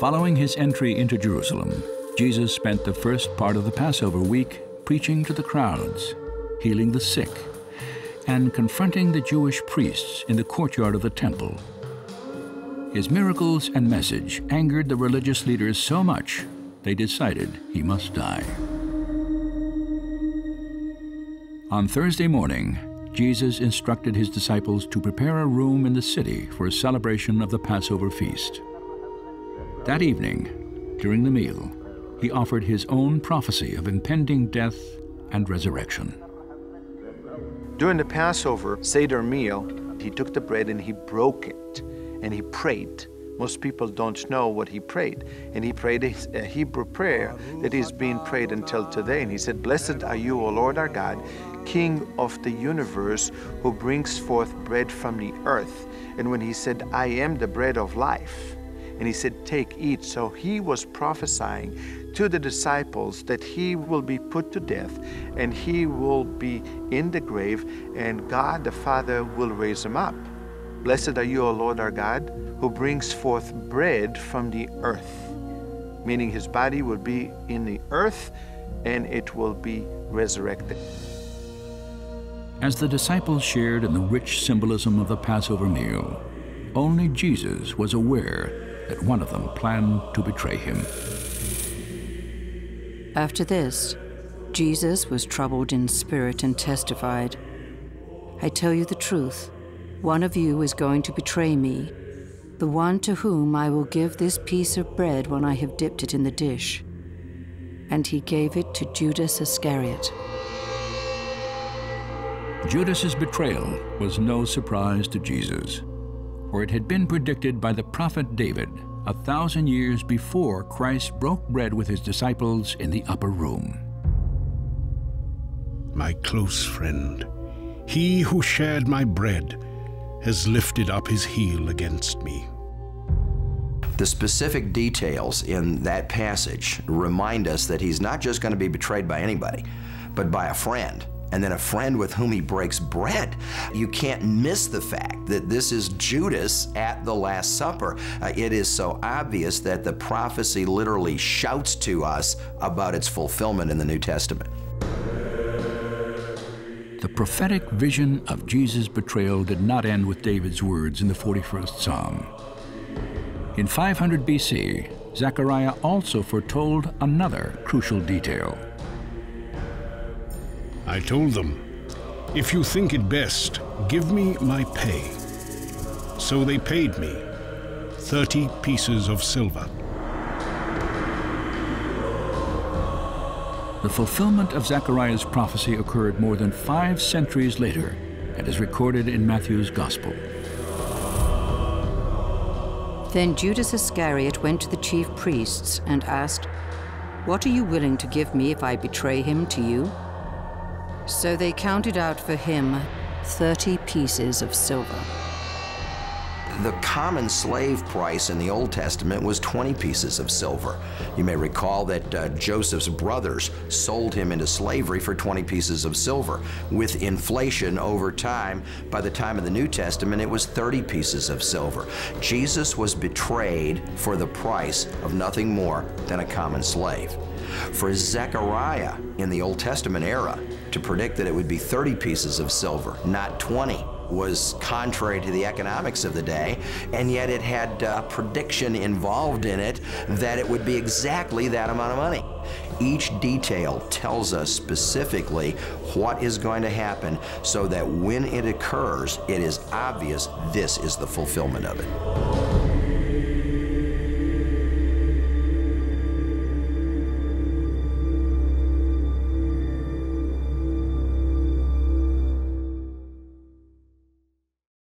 Following his entry into Jerusalem, Jesus spent the first part of the Passover week preaching to the crowds, healing the sick, and confronting the Jewish priests in the courtyard of the temple. His miracles and message angered the religious leaders so much, they decided he must die. On Thursday morning, Jesus instructed his disciples to prepare a room in the city for a celebration of the Passover feast. That evening, during the meal, he offered his own prophecy of impending death and resurrection. During the Passover Seder meal, he took the bread and he broke it and he prayed. Most people don't know what he prayed. And he prayed a Hebrew prayer that is being prayed until today. And he said, Blessed are you, O Lord our God, King of the universe, who brings forth bread from the earth. And when he said, I am the bread of life, and he said, Take, eat. So he was prophesying to the disciples that he will be put to death and he will be in the grave, and God the Father will raise him up. Blessed are you, O Lord our God, who brings forth bread from the earth, meaning his body will be in the earth and it will be resurrected. As the disciples shared in the rich symbolism of the Passover meal, only Jesus was aware that one of them planned to betray him. After this, Jesus was troubled in spirit and testified, I tell you the truth, one of you is going to betray me, the one to whom I will give this piece of bread when I have dipped it in the dish. And he gave it to Judas Iscariot. Judas's betrayal was no surprise to Jesus, for it had been predicted by the prophet David a thousand years before Christ broke bread with his disciples in the upper room. My close friend, he who shared my bread, has lifted up his heel against me. The specific details in that passage remind us that he's not just going to be betrayed by anybody, but by a friend and then a friend with whom he breaks bread. You can't miss the fact that this is Judas at the Last Supper. Uh, it is so obvious that the prophecy literally shouts to us about its fulfillment in the New Testament. The prophetic vision of Jesus' betrayal did not end with David's words in the 41st Psalm. In 500 BC, Zechariah also foretold another crucial detail. I told them, If you think it best, give me my pay. So they paid me 30 pieces of silver. The fulfillment of Zechariah's prophecy occurred more than five centuries later and is recorded in Matthew's Gospel. Then Judas Iscariot went to the chief priests and asked, What are you willing to give me if I betray him to you? So they counted out for him 30 pieces of silver. The common slave price in the Old Testament was 20 pieces of silver. You may recall that uh, Joseph's brothers sold him into slavery for 20 pieces of silver. With inflation over time, by the time of the New Testament, it was 30 pieces of silver. Jesus was betrayed for the price of nothing more than a common slave. For Zechariah in the Old Testament era, to predict that it would be 30 pieces of silver, not 20, was contrary to the economics of the day, and yet it had uh, a prediction involved in it that it would be exactly that amount of money. Each detail tells us specifically what is going to happen so that when it occurs, it is obvious this is the fulfillment of it.